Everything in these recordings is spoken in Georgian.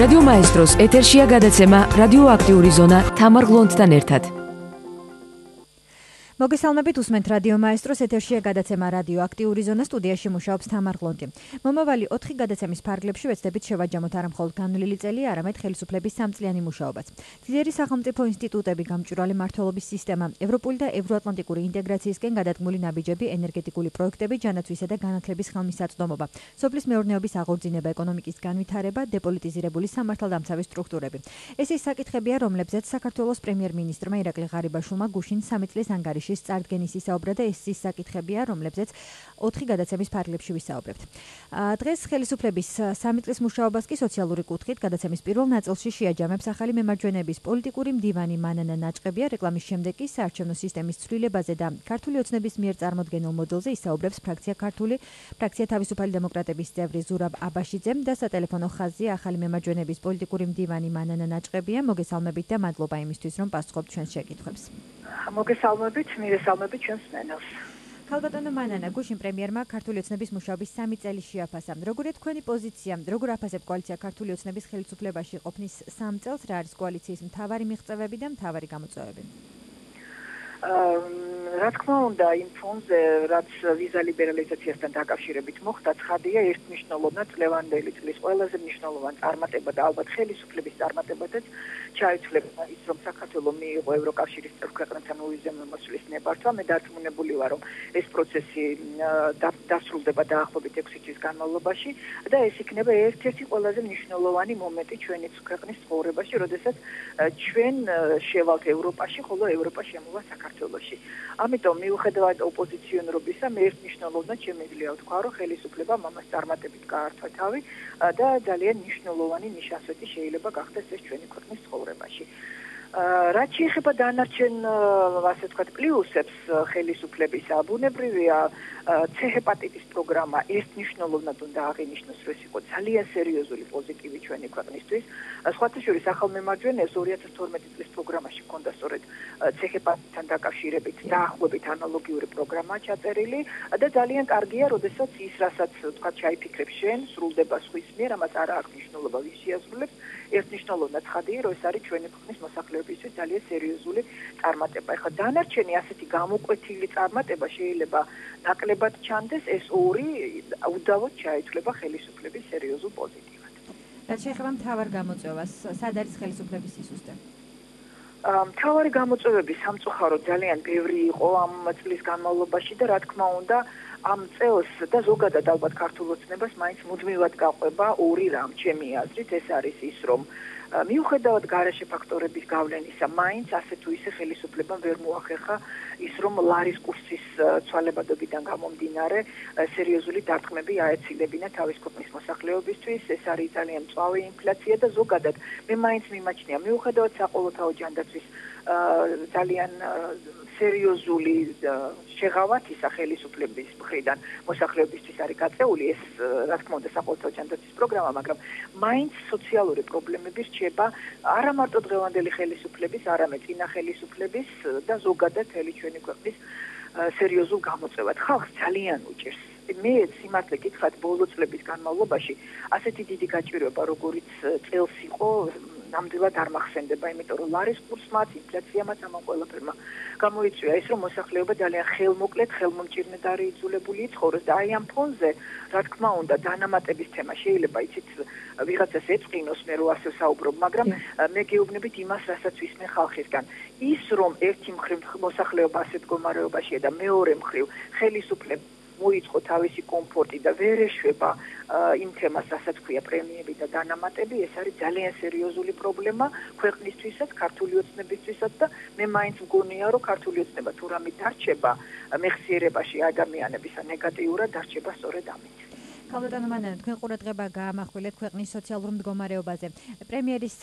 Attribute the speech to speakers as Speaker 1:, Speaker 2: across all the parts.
Speaker 1: რადიო მაესტროს ეთერშია გადაცემა რადიოაქტიური ზონა თამარ გლონდთან ერთად
Speaker 2: მოგესალმებით უსმენთ რადიო მაესტროს ეთერშია გადაცემა რადიოაქტიური ზონა სტუდიაში მუშაობს თამარ გლონტი. მომავალი 4 გადაცემის ფარგლებში ვეცდებით შევაჯამოთ არა მხოლოდ განვლილი წელი, არამედ ხელისუფლების სამწლიანი მუშაობაც. ძლიერი სახელმწიფო ინსტიტუტები, გამჭვირვალე მართლობის სისტემა, ევროპული და ევროატლანტიკური ინტეგრაციისკენ გადადგმული ნაბიჯები, ენერგეტიკული პროექტები, ჯანაცვისა და განათლების ხელმისაწვდომობა, სოფლის მეურნეობის აღორძინება, ეკონომიკის განვითარება, დეპოლიტიზირებული სამართალდამცავი სტრუქტურები. ეს ის საკითხებია, რომლებზეც საქართველოს პრემიერ-მინისტრმა ირაკლი ღარიბაშვილმა გუშინ სამი წლის ანგარიში ფარგლებში წარდგენის ისაუბრა და ეს ის საკითხებია, რომლებზეც 4 გადაცემის ფარგლებში ვისაუბრებთ. დღეს ხელისუფლების სამი წლის მუშაობას კი სოციალური კუთხით გადაცემის პირველ ნაწილში შეაჯამებს ახალი მემარჯვენეების პოლიტიკური მდივანი მანანა ნაჭყებია რეკლამის შემდეგ კი საარჩევნო სისტემის ცვლილებაზე და ქართული ოცნების მიერ წარმოქმნილ მოდელზე ისაუბრებს ფრაქცია ქართული ფრაქცია თავისუფალი დემოკრატების წევრი ზურაბ აბაშიძემ და სატელეფონო ხაზია ახალი მემარჯვენეების პოლიტიკური მდივანი მანანა ნაჭყებია მოგესალმებით და მადლობა იმისთვის რომ პასუხობთ ჩვენს შეკითხვებს.
Speaker 3: მოგესალმებით, მირესალმებით ჩვენს მენელს.
Speaker 2: ქალბატონო მანანა, გუშინ პრემიერმა ქართული ოცნების მუშაობის 3 წელი შეაფასა. როგორია თქვენი პოზიცია? როგორ აფასებ კოალიცია ქართული ოცნების ხელისუფლებაში ყოფნის 3 წელს? რა არის კოალიციის მთავარი მიღწევები და მთავარი გამოწვევები?
Speaker 3: რა თქმა უნდა იმ ფონზე რაც ვიზა ლიბერალიზაციასთან დაკავშირებით მოხდა ცხადია ერთნიშნულოვნად წლევანდელი წლის ყველაზე მნიშვნელოვანი წარმატება და ალბათ ხელისუფლების წარმატებადაც ჩაითვლება ის რომ საქართველოს მიიღო ევროკავშირის წევრ-ქვეყნებთან უიზემო მოსვლის ნებართვა. მე დარწმუნებული ვარ რომ ეს პროცესი დასრულდება დაახლოებით 6 წლის განმავლობაში და ეს იქნება ერთ-ერთი ყველაზე მნიშვნელოვანი მომენტი ჩვენი ქვეყნის ცხოვრებაში როდესაც ჩვენ შევალთ ევროპაში ხოლო ევროპა შემოვა საქართველოს საქართველოში. ამიტომ მიუხედავად ოპოზიციონერობისა, მე ერთნიშნულოვნად შემიძლია ვთქვა, რომ ხელისუფლება მამას წარმატებით გაართვა თავი და ძალიან მნიშვნელოვანი ნიშანსვეტი შეიძლება გახდეს ეს ჩვენი ქვეყნის ცხოვრებაში. რაც შეეხება დანარჩენ ასე ვთქვათ პლუსებს ხელისუფლების აბუნებრივია C ჰეპატიტის პროგრამა ერთნიშნულოვნად უნდა აღინიშნოს რომ ეს იყო ძალიან სერიოზული პოზიტივი ჩვენი ქვეყნისთვის. სხვათა შორის ახალ მემარჯვენეს 2012 წლის პროგრამაში ჰქონდა სწორედ C ჰეპატიტთან დაკავშირებით დაახლოებით ანალოგიური პროგრამა ჩაწერილი. და ძალიან კარგია როდესაც ის რასაც ვთქვათ ჩაიფიქრებს შენ სრულდება სხვის მიერ ამას არ აქვს მნიშვნელობა ვის შეასრულებს ერთნიშნულოვნად ხადია რომ ეს არის ჩვენი ქვეყნის მოსახლეობისთვის ძალიან სერიოზული წარმატება. ეხლა დანარჩენი ასეთი გამოკვეთილი წარმატება შეიძლება ნაკლებად ჩანდეს, ეს ორი უდავოდ ჩაითვლება ხელისუფლების სერიოზულ პოზიტივად.
Speaker 2: რაც შეეხება მთავარ გამოწვევას, სად არის ხელისუფლების სისტემა?
Speaker 3: მთავარი გამოწვევები სამწუხაროდ ძალიან ბევრი იყო ამ წლის განმავლობაში და რა თქმა უნდა ამ წელს და ზოგადად ალბათ ქართულოცნებას მაინც მუდმივად გაყვება ორი რამ. ჩემი აზრით ეს არის ის რომ მიუხედავად გარეშე ფაქტორების გავლენისა მაინც ასე თუ ისე ხელისუფლებამ ვერ მოახერხა ის რომ ლარის კურსის ცვალებადობიდან გამომდინარე სერიოზული დარტყმები აეცილებინა თავის ქვეყნის მოსახლეობისთვის. ეს არის ძალიან მწვავე ინფლაცია და ზოგადად მე მაინც მიმაჩნია. მიუხედავად საყოველთაო ჯანდაცვის ძალიან სერიოზული შეღავათისა ხელისუფლების მხრიდან მოსახლეობისთვის არის გაწეული. ეს რა თქმა უნდა საყოველთაო ჯანდაცვის პროგრამა მაგრამ მაინც სოციალური პრობლემები რჩება არა მარტო დღევანდელი ხელისუფლების არამედ წინა ხელისუფლების და ზოგადად თელი ჩვენი ქვეყნის სერიოზულ გამოწევად. ხალხს ძალიან უჭირს. მე სიმართლე გითხრათ ბოლო წლების განმავლობაში ასეთი დიდი გაჭირვება როგორიც წელს იყო ნამდვილად არ მახსენდება, იმიტომ რომ ლარის კურსმაც, ინფლაციამაც ამან ყველაფერმა გამოიწვია ის, რომ მოსახლეობა ძალიან ხელმოკლედ, ხელმომჭირნედ არის იძულებული იცხოვროს და აი ამ ფონზე, რა თქმა უნდა, დანამატების თემა შეიძლება იცით ვიღაცას ეწყინოს მე რო ასე საუბრობ, მაგრამ მე გეუბნებით იმას, რასაც ვისმენ ხალხისგან. ის რომ ერთი მხრივ მოსახლეობა ასეთ მდგომარეობაშია და მეორე მხრივ ხელისუფლება მოიწყო თავისი კომფორტი და ვერ ეშვება იმ თემას, რასაც ქვია პრემიები და დანამატები, ეს არის ძალიან სერიოზული პრობლემა ქვეყნისთვისაც, ქართული ოცნებისთვისაც და მე მაინც მგონია, რომ ქართული ოცნება თუ რამე დარჩება მეხსიერებაში ადამიანების ნეგატიურად დარჩება სწორედ ამით.
Speaker 2: ქალბატონო მანანა თქვენ ყურადღება გაამახვილეთ ქვეყნის სოციალურ მდგომარეობაზე. პრემიერის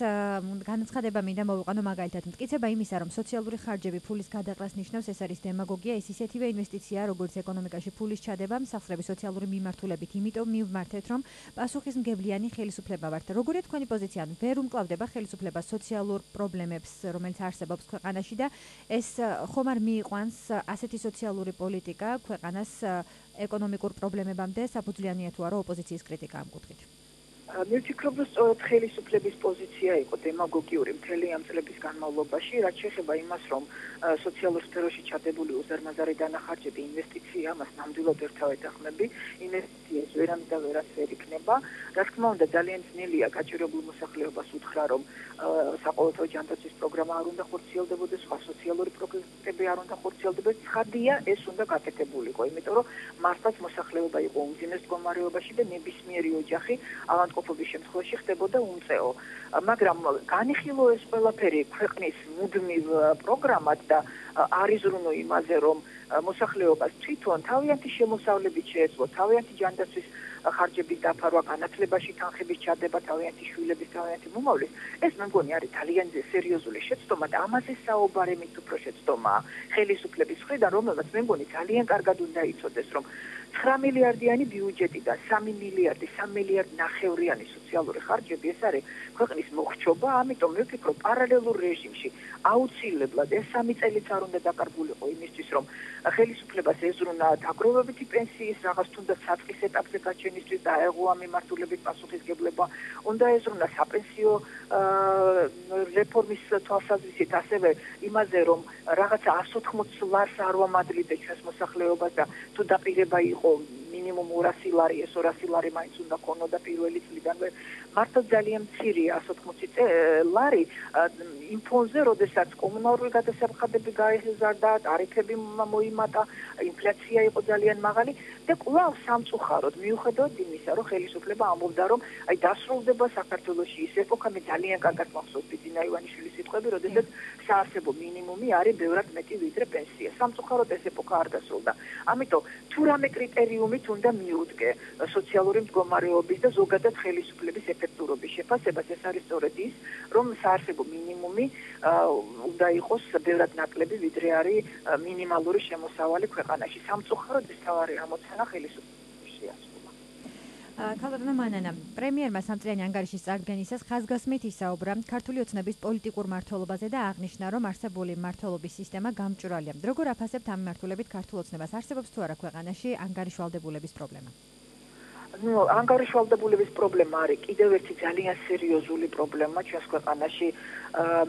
Speaker 2: განაცხადება მინდა მოვიყვანო მაგალითად. მტკიცება იმისა რომ სოციალური ხარჯები ფულის გადაყრას ნიშნავს ეს არის დემაგოგია ეს ისეთივე ინვესტიცია როგორც ეკონომიკაში ფულის ჩადება მსახურების სოციალური მიმართულებით იმიტომ მივმართეთ რომ პასუხისმგებლიანი ხელისუფლება ვართ. როგორია თქვენი პოზიცია? ანუ ვერ უმკლავდება ხელისუფლება სოციალურ პრობლემებს რომელიც არსებობს ქვეყანაში და ეს ხომ არ მიიყვანს ასეთი სოციალური პოლიტიკა ქვეყანას ეკონომიკურ პრობლემებამდე საფუძვლიანია თუ არა ოპოზიციის კრიტიკა ამ კუთხით?
Speaker 3: მე ვფიქრობ, რომ სწორედ ხელისუფლების პოზიცია იყო დემაგოგიური მთელი ამ წლების განმავლობაში, რაც შეეხება იმას, რომ სოციალურ სფეროში ჩადებული უზარმაზარი დანახარჯები ინვესტიცია მას ნამდვილად ერთავეთ ახმები, ინვესტიციას ვერანაირ და ვერას ვერ იქნება. რა თქმა უნდა, ძალიან ძნელია გაჭირებულ მოსახლეობას უთხრა, რომ საყოველთაო ჯანდაცვის პროგრამა არ უნდა ხორციელდებოდეს, სხვა სოციალური პროგრამები არ უნდა ხორციელდებოდეს. ცხადია, ეს უნდა გაკეთებულიყო, იმიტომ რომ მართლაც მოსახლეობა იყო უმძიმეს მდგომარეობაში და ნებისმიერი ოჯახი ავანტყოფობის შემთხვევაში ხდებოდა უმწეო. მაგრამ განიხილო ეს ყველაფერი ქვეყნის მუდმივ პროგრამად და არიზრუნო იმაზე, რომ მოსახლეობას თვითონ თავიანთი შემოსავლებით შეეძლო თავიანთი ჯანდაცვის ხარჯების დაფარვა, განათლებაში თანხების ჩადება, თავიანთი შვილების თავიანთი მომავლის, ეს მე მგონი არის ძალიან სერიოზული შეცდომა და ამაზე საუბარი მით უფრო შეცდომა ხელისუფლების მხრიდან, რომელსაც მე მგონი ძალიან კარგად უნდა იცოდეს, რომ 9 მილიარდიანი ბიუჯეტი და 3 მილიარდი, 3 მილიარდ ნახევრიანი სოციალური ხარჯები ეს არის ქვეყნის მოხჩობა, ამიტომ მე ვფიქრობ პარალელურ რეჟიმში აუცილებლად ეს სამი წელიც არ უნდა დაკარგულიყო იმისთვის, რომ ხელისუფლებას ეზრუნა დაგროვებითი პენსიის რაღაც თუნდაც საწყის ეტაპზე გაჩენისთვის და აეღო ამ მიმართულებით პასუხისგებლობა, უნდა ეზრუნა საპენსიო რეფორმის თვალსაზრისით. ასევე იმაზე, რომ რაღაცა 180 ლარს არ ვამადლიდე ჩვენს მოსახლეობას და თუ დაპირება იყო მინიმუმ 200 ლარი ეს 200 ლარი მაინც უნდა ქონოდა პირველი წლიდანვე მართლა ძალიან მცირეა 180 ლარი იმ ფონზე როდესაც კომუნალური გადასახადები გაიზარდა ტარიფები მოიმატა ინფლაცია იყო ძალიან მაღალი და კვლავ სამწუხაროდ მიუხედავად იმისა რომ ხელისუფლება ამბობდა რომ აი დასრულდება საქართველოსი ის ეპოქა მე ძალიან კარგად მახსოვს ბიძინა ივანიშვილის სიტყვები როდესაც საარსებო მინიმუმი არის ბევრად მეტი ვიდრე პენსია. სამწუხაროდ ეს ეპოქა არ დასრულდა. ამიტომ თუ რამე კრიტერიუმით უნდა მიუდგე. სოციალური მდგომარეობის და ზოგადად ხელისუფლების ეფექტურობის შეფასებას ეს არის სწორედ ის რომ საარსებო მინიმუმი უნდა იყოს ბევრად ნაკლები ვიდრე არის მინიმალური შემოსავალი ქვეყანაში. სამწუხაროდ ეს თავარი ამოცანა ხელისუფლებაში ასულა
Speaker 2: ქალბატონო მანანა პრემიერმა სამწლიანი ანგარიშის წარდგენისას ხაზგასმით ისაუბრა. ქართული ოცნების პოლიტიკურ მართლობაზე და აღნიშნა რომ არსებული მართლობის სისტემა გამჭვირვალეა როგორ აფასებთ ამ მართლებით ქართულ ოცნებას? არსებობს თუ არა ქვეყანაში ანგარიშვალდებულების პრობლემა
Speaker 3: ну ანგარიშვალდებულების პრობლემა არის კიდევ ერთი ძალიან სერიოზული პრობლემა ჩვენს ქვეყანაში.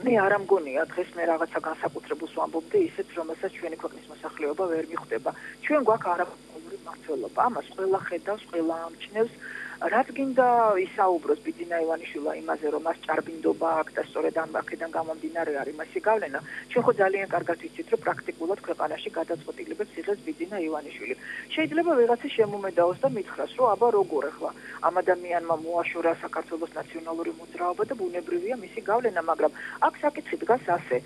Speaker 3: მე არ ამგონია დღეს მე რაღაცა განსაკუთრებულს ვამბობდი ისეთ რომელსაც ჩვენი ქვეყნის მოსახლეობა ვერ მიხვდება. ჩვენ გვაქვს არაფერი მართლობა ამას ყველა ხედავს ყველა ამჩნევს რაც გინდა ისაუბროს ბიძინა ივანიშვილა იმაზე რომ მას ჭარბინდობა აქვს და სწორედ ამ აქედან გამომდინარე არის მასი გავლენა. ჩვენ ხო ძალიან კარგად ვიცით რომ პრაქტიკულად ქვეყანაში გადაწყვეტილებებს იღებს ბიძინა ივანიშვილი. შეიძლება ვიღაცა შემომედაოს და მითხრას რომ აბა როგორ ახლა? ამ ადამიანმა მოაშორა საქართველოს ნაციონალური მოძრაობა და ბუნებრივია მისი გავლენა მაგრამ აქ საკითხი დგას ასე.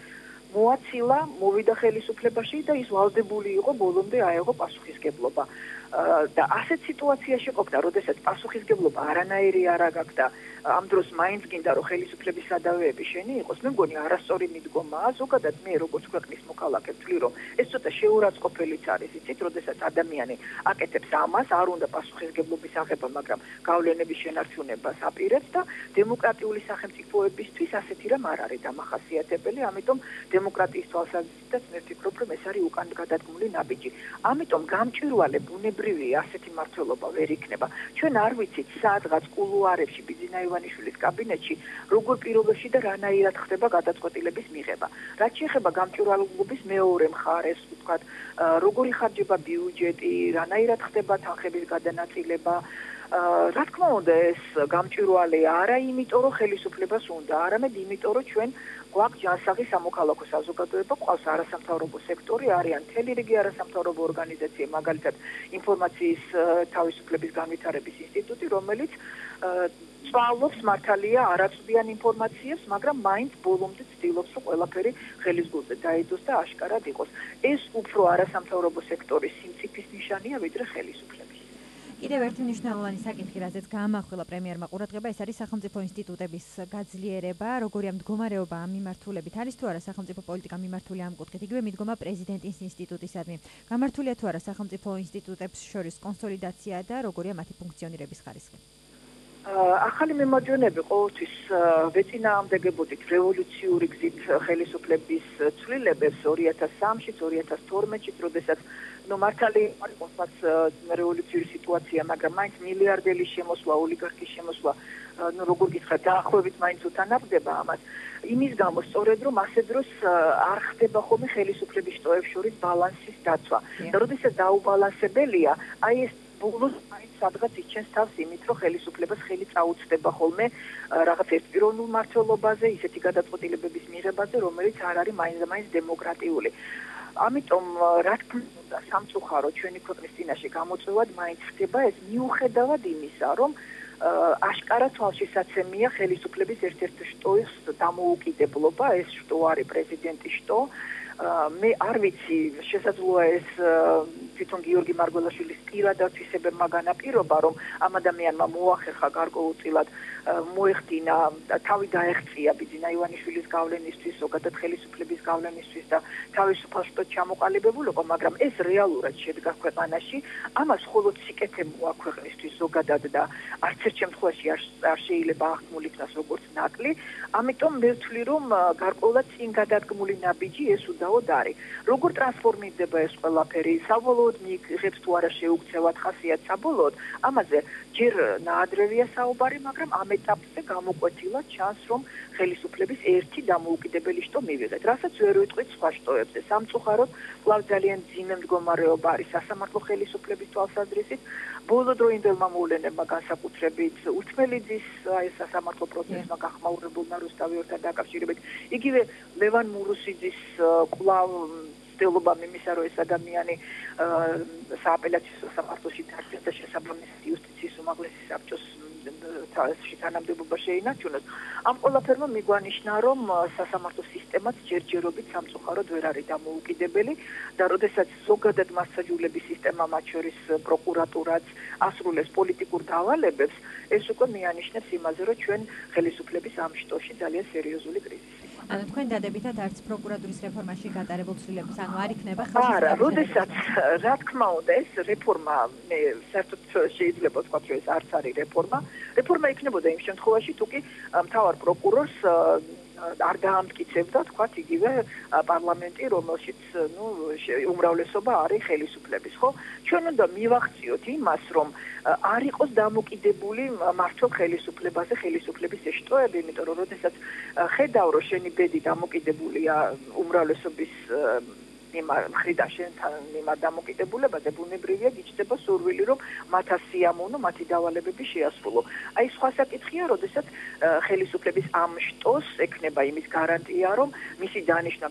Speaker 3: მოაცილა, მოვიდა ხელისუფლებაში და ის ვალდებული იყო ბოლომდე აეღო პასუხისგებლობა. და ასეთ სიტუაციაში ყოფნა, როდესაც პასუხისგებლობა არანაირი არ აქვს და ამ დროს მაინც გინდა რომ ხელისუფლების სადავეები შენი იყოს, მე მგონი არასწორი მიდგომაა, ზოგადად მე როგორც ქვეყნის მოქალაქე ვთვლი რომ ეს ცოტა შეურაცხყოფელიც არის, იცით, როდესაც ადამიანი აკეთებს ამას, არ უნდა პასუხისგებლობის აღება, მაგრამ გავლენების შენარჩუნებას აპირებს და დემოკრატიული სახელმწიფოებისთვის ასეთი რამ არ არის დამახასიათებელი, ამიტომ დემოკრატიის თვალსაზრისითაც მე ვფიქრობ რომ ეს არის უკან გადადგმული ნაბიჯი. ამიტომ გამჭვირვალე ბუნებრივი ბუნებრივია ასეთი მართლობა ვერ იქნება. ჩვენ არ ვიცით სადღაც კულუარებში ბიზინა ივანიშვილის კაბინეტში როგორ პირობებში და რანაირად ხდება გადაწყვეტილების მიღება. რაც შეეხება გამჭვირვალობის მეორე მხარეს, ვთქვათ, როგორი ხარჯება ბიუჯეტი, რანაირად ხდება თანხების გადანაწილება, რა თქმა უნდა ეს გამჭვირვალე არა იმიტომ რომ ხელისუფლებას უნდა, არამედ იმიტომ რომ ჩვენ გვაქვს ჯანსაღი სამოქალაქო საზოგადოება, ყავს არასამთავრობო სექტორი, არიან თელი რიგი არასამთავრობო ორგანიზაცია, მაგალითად ინფორმაციის თავისუფლების განვითარების ინსტიტუტი, რომელიც წვალობს მართალია არაწვდიან ინფორმაციას, მაგრამ მაინც ბოლომდე ცდილობს, რომ ყველაფერი ხელის გულზე დაიდოს და აშკარად იყოს. ეს უფრო არასამთავრობო სექტორის სიმწიფის ნიშანია, ვიდრე ხელისუფლების.
Speaker 2: კიდევ ერთი მნიშვნელოვანი საკითხი, რაზეც გაამახვილა პრემიერმა ყურადღება, ეს არის სახელმწიფო ინსტიტუტების გაძლიერება, როგორია მდგომარეობა ამ მიმართულებით. არის თუ არა სახელმწიფო პოლიტიკა მიმართული ამ კუთხით? იგივე მიდგომა პრეზიდენტის ინსტიტუტისადმი. გამართულია თუ არა სახელმწიფო ინსტიტუტებს შორის კონსოლიდაცია და როგორია მათი ფუნქციონირების ხარისხი?
Speaker 3: ახალი მემარჯვენეები ყოველთვის ვეწინააღმდეგებოდით რევოლუციური გზით ხელისუფლების ცვლილებებს 2003-ში, 2012-ში, როდესაც ნუ მართალი იყოს რევოლუციური სიტუაცია, მაგრამ მაინც მილიარდელი შემოსვლა, ოლიგარქის შემოსვლა, ნუ როგორ გითხრათ, დაახლოებით მაინც უთანაბრდება ამას. იმის გამო სწორედ რომ ასე დროს არ ხდება ხოლმე ხელისუფლების შტოებს შორის ბალანსის დაცვა. და როდესაც დაუბალანსებელია, აი ეს ბულოს აი სადღაც იჩენს თავს იმით, რომ ხელისუფლებას ხელი წაუწდება ხოლმე რაღაც ერთპიროვნულ მართლობაზე, ისეთი გადაწყვეტილებების მიღებაზე, რომელიც არ არის მაინც-მაინც დემოკრატიული. ამიტომ რა თქმა უნდა, სამწუხარო ჩვენი ქვეყნის წინაშე გამოწვევად მაინც ხდება ეს მიუხედავად იმისა, რომ აშკარა თვალშისაცემია ხელისუფლების ერთ-ერთი შტოის დამოუკიდებლობა, ეს შტო არის პრეზიდენტის შტო. მე არ ვიცი, შესაძლოა ეს თვითონ გიორგი მარგველაშვილის პირადად თვისებებმა განაპირობა, რომ ამ ადამიანმა მოახერხა გარკვეულწილად მოეხდინა თავი დაეხწია ბიძინა ივანიშვილის გავლენისთვის, ზოგადად ხელისუფლების გავლენისთვის და თავისუფალ შტო ჩამოყალიბებულიყო, მაგრამ ეს რეალურად შედგა ქვეყანაში, ამას მხოლოდ სიკეთე მოაქვეყნისთვის ზოგადად და არც ერთ შემთხვევაში არ შეიძლება აღქმულ იქნას როგორც ნაკლი, ამიტომ მე ვთვლი, რომ გარკვეულად წინ გადადგმული ნაბიჯი ეს უდაოდ არის. როგორ ტრანსფორმირდება ეს ყველაფერი? საბოლოოდ მიიღებს თუ არა შეუქცევად ხასიათს საბოლოოდ? ამაზე ჯერ ნაადრევია საუბარი, მაგრამ ამ ეტაპზე გამოკვეთილად ჩანს, რომ ხელისუფლების ერთი დამოუკიდებელი შტო მივიღეთ, რასაც ვერ ვიტყვით სხვა შტოებზე. სამწუხაროდ, კვლავ ძალიან ძიმე მდგომარეობა არის სასამართლო ხელისუფლების თვალსაზრისით. ბოლო დროინდელმა მოვლენებმა განსაკუთრებით უთმელიძის აი სასამართლო პროცესმა გახმაურებულმა რუსთავიორთან დაკავშირებით, იგივე ლევან მურუსიძის კვლავ ცდილობამ იმისა, რომ ეს ადამიანი სააპელაციო სასამართლოში დარჩეს და შესაბამისი იუსტიციის უმაღლესი საბჭოს თავში თანამდებობა შეინარჩუნოს. ამ ყველაფერმა მიგვანიშნა, რომ სასამართლო სისტემაც ჯერჯერობით სამწუხაროდ ვერ არის დამოუკიდებელი და როდესაც ზოგადად მასაჯულების სისტემა მათ შორის პროკურატურაც ასრულებს პოლიტიკურ დავალებებს, ეს უკვე მიანიშნებს იმაზე, რომ ჩვენ ხელისუფლების ამ შტოში ძალიან სერიოზული კრიზისი
Speaker 2: ანუ თქვენ დადებითად არც პროკურატურის რეფორმაში გატარებულ ცვლილებას ანუ არ იქნება ხალხი
Speaker 3: არა, როდესაც რა თქმა უნდა ეს რეფორმა მე საერთოდ შეიძლება ვთქვა რომ ეს არც არის რეფორმა. რეფორმა იქნებოდა იმ შემთხვევაში თუ კი მთავარ პროკურორს არ დაამტკიცებდა თქვათ იგივე პარლამენტი რომელშიც ნუ უმრავლესობა არის ხელისუფლების ხო? ჩვენ უნდა მივახციოთ იმას რომ არ იყოს დამოკიდებული მართლ ხელისუფლებაზე ხელისუფლების ეშტოები იმიტომ რომ როდესაც ხედავ რომ შენი ბედი დამოკიდებულია უმრავლესობის იმარ ხრიდა შენთან იმარ დამოკიდებულებაზე ბუნებრივია გიჩნდება სურვილი რომ მათ ასიამოვნო მათი დავალებები შეასრულო. აი სხვა საკითხია როდესაც ხელისუფლების ამ შტოს ექნება იმის გარანტია რომ მისი დანიშნა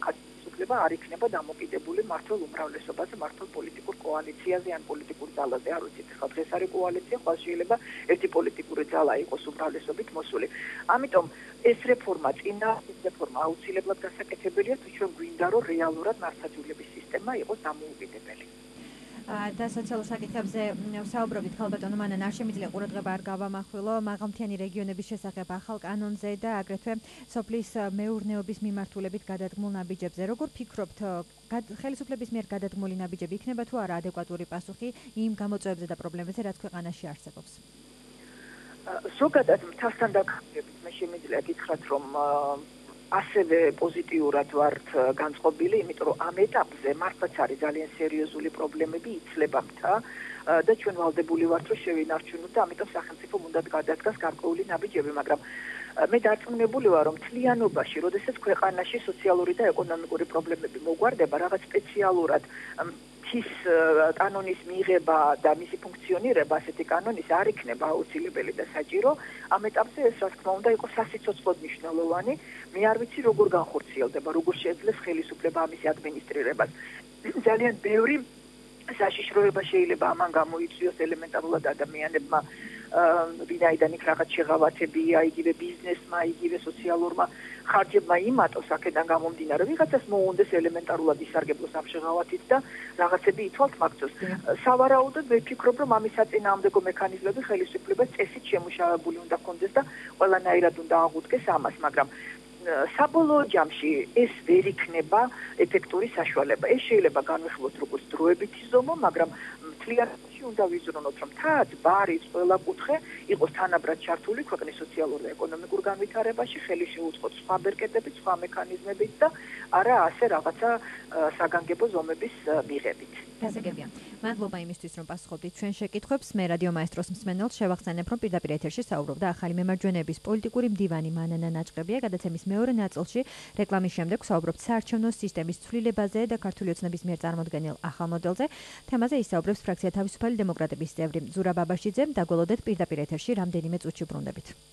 Speaker 3: ხელისუფლება არ იქნება დამოკიდებული მართლ უმრავლესობაზე, მართლ პოლიტიკურ კოალიციაზე ან პოლიტიკურ ძალაზე. არ ვიცით, ხა დღეს არის კოალიცია, ხვალ შეიძლება ერთი პოლიტიკური ძალა იყოს უმრავლესობით მოსული. ამიტომ ეს რეფორმა წინა რეფორმა აუცილებლად გასაკეთებელია, თუ ჩვენ გვინდა რომ რეალურად მართლმსაჯულების სისტემა იყოს დამოუკიდებელი.
Speaker 2: და სოციალურ საკითხებზე საუბრობთ ხალბატონო მანან არ შემიძლია ყურადღება არ გავამახვილო. მაღალმთიანი რეგიონების შესახებ ახალ კანონზე და აგრეთვე სოფლის მეურნეობის მიმართულებით გადადგმულ ნაბიჯებზე. როგორ ფიქრობთ ხელისუფლების მიერ გადადგმული ნაბიჯები იქნება თუ არა ადეკვატური პასუხი იმ გამოწვევებზე და პრობლემებზე რაც ქვეყანაში არსებობს?
Speaker 3: ზოგადად მთასთან დაკავშირებით მე შემიძლია გითხრათ რომ ასევე პოზიტიურად ვართ განწყობილი, იმიტომ რომ ამ ეტაპზე მართლაც არის ძალიან სერიოზული პრობლემები იცლება მთა და ჩვენ ვალდებული ვართ რომ შევინარჩუნოთ და ამიტომ სახელმწიფო უნდა გადადგას გარკვეული ნაბიჯები, მაგრამ მე დარწმუნებული ვარ რომ თლიანობაში, როდესაც ქვეყანაში სოციალური და ეკონომიკური პრობლემები მოგვარდება, რაღაც სპეციალურად ის კანონის მიღება და მისი ფუნქციონირება ასეთი კანონის არ იქნება აუცილებელი და საჭირო ამ ეტაპზე ეს რა თქმა უნდა იყოს სასიცოცხლოდ მნიშვნელოვანი. მე არ ვიცი როგორ განხორციელდება როგორ შეძლებს ხელისუფლება ამის ადმინისტრირებას. ძალიან ბევრი საშიშროება შეიძლება ამან გამოიწვიოს ელემენტარულად ადამიანებმა ვინაიდან იქ რაღაც შეღავათებია, იგივე ბიზნესმა, იგივე სოციალურმა ხარჯებმა იმატოს აქედან გამომდინარე, ვიღაცას მოუნდეს ელემენტარულად ისარგებლოს ამ შეღავათით და რაღაცები ითვალთ მაგწოს. სავარაუდოდ ვფიქრობ, რომ ამის საწინააღმდეგო მექანიზმები ხელისუფლებას წესით შემუშავებული უნდა კონდეს და ყველანაირად უნდა აღუდგეს ამას, მაგრამ საბოლოო ჯამში ეს ვერ იქნება ეფექტური საშუალება. ეს შეიძლება განვიხილოთ როგორც დროებითი ზომო, მაგრამ მთლიანად შემთხვევაში უნდა ვიზრუნოთ, რომ თაც ბარის ყველა კუთხე იყოს თანაბრად ჩართული ქვეყნის სოციალურ და ეკონომიკურ განვითარებაში, ხელი შეუწყოთ სხვა ბერკეტებით, სხვა მექანიზმებით და არა ასე რაღაცა საგანგებო ზომების მიღებით.
Speaker 2: გასაგებია. მადლობა იმისთვის, რომ პასუხობდით ჩვენ შეკითხვებს. მე რადიო მაესტროს მსმენელს შევახსენებ, რომ პირდაპირ ეთერში საუბრობდა ახალი მემარჯვენეების პოლიტიკური მდივანი მანანა ნაჭყებია. გადაცემის მეორე ნაწილში რეკლამის შემდეგ საუბრობთ საარჩევნო სისტემის ცვლილებაზე და ქართული ოცნების მიერ წარმოქმნილ ახალ მოდელზე. თემაზე ისაუბრებს ფრაქცია თავისუფალი დემოკრატების წევრი ზურაბ აბაშიძე. დაგველოდეთ პირდაპირ ეთერში რამდენიმე წუთში ბრუნდებით.